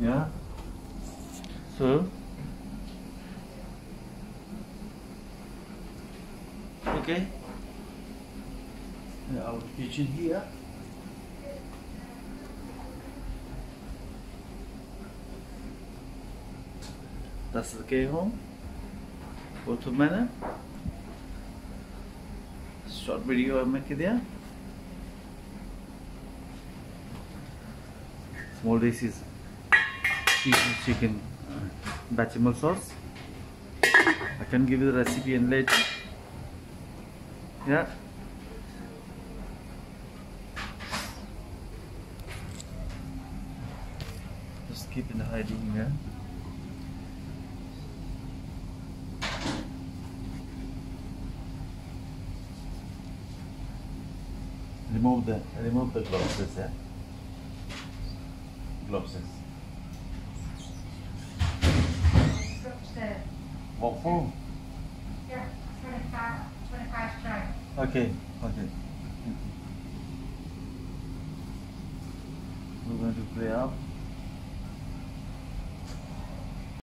yeah so okay and our kitchen here that's the game home go to photo short video I make it there small disease chicken, uh, chicken bechamel sauce. I can give you the recipe and later. Yeah. Just keep in hiding here. Remove the remove the gloves, yeah. Gloves. What for? Yeah, 25, 25 straight. Okay, okay. We're going to play up.